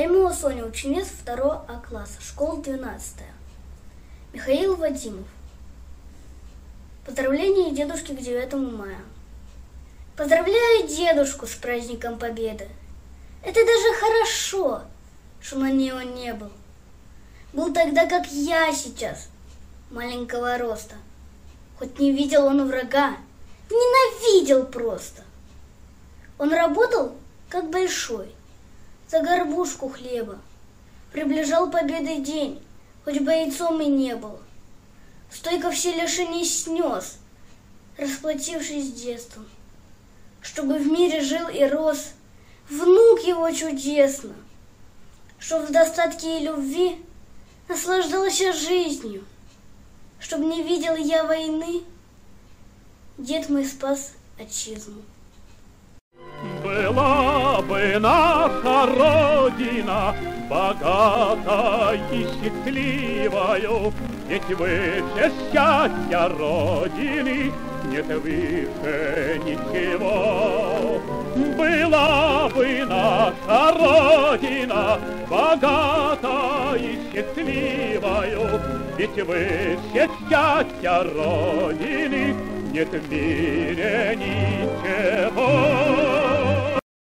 Эмила Соня, ученица 2 А класса, школа 12. Михаил Вадимов. Поздравление дедушке к 9 мая. Поздравляю дедушку с праздником Победы. Это даже хорошо, что на ней он не был. Был тогда, как я сейчас, маленького роста. Хоть не видел он врага, ненавидел просто. Он работал, как большой, за горбушку хлеба. Приближал победы день, хоть бойцом и не был. Стойко все лишения снес, расплатившись детством. Чтобы в мире жил и рос внук его чудесно, Чтоб в достатке и любви наслаждался жизнью, Чтоб не видел я войны, дед мой спас отчизну. Была наша Родина богатой и счастливою, Ведь выше счастья Родины нет выше ничего. Была бы наша Родина богатой и счастливою, Ведь выше счастья Родины нет в мире ничего.